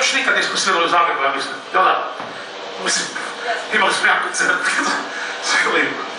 još nikad nismo svirali u Zagrebu, ja mislim. Jel da? Mislim, imali smo jedan koncert, svirali.